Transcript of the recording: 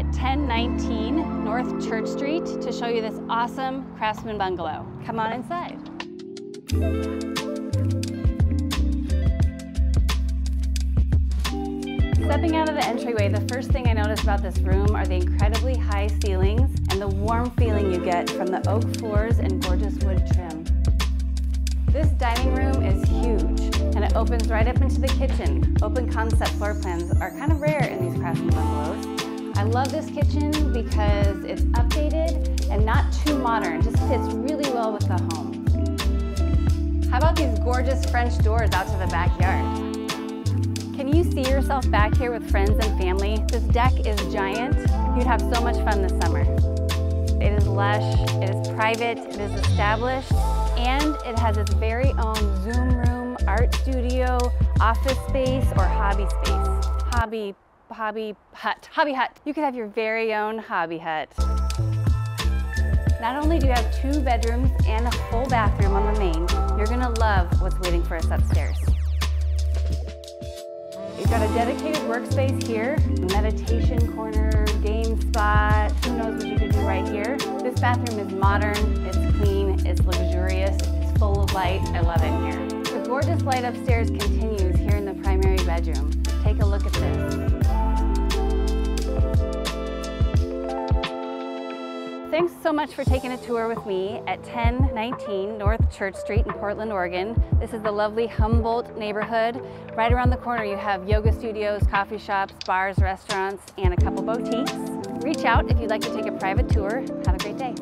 at 1019 North Church Street to show you this awesome Craftsman bungalow. Come on inside. Stepping out of the entryway, the first thing I noticed about this room are the incredibly high ceilings and the warm feeling you get from the oak floors and gorgeous wood trim. This dining room is huge and it opens right up into the kitchen. Open concept floor plans are kind of rare in these craftsman bungalows. I love this kitchen because it's updated and not too modern. Just fits really well with the home. How about these gorgeous French doors out to the backyard? Can you see yourself back here with friends and family? This deck is giant. You'd have so much fun this summer. It is lush, it is private, it is established, and it has its very own Zoom room, art studio, office space, or hobby space. Hobby, hobby hut, hobby hut. You could have your very own hobby hut. Not only do you have two bedrooms and a full bathroom on the main, you're gonna love what's waiting for us upstairs. You've got a dedicated workspace here, meditation corner, game spot, who knows what you could do right here. This bathroom is modern, it's clean, it's luxurious, it's full of light. I love it here. The gorgeous light upstairs continues here in the primary bedroom. Take a look at this. Thanks so much for taking a tour with me at 1019 North Church Street in Portland, Oregon. This is the lovely Humboldt neighborhood. Right around the corner you have yoga studios, coffee shops, bars, restaurants, and a couple boutiques. Reach out if you'd like to take a private tour. Have a great day.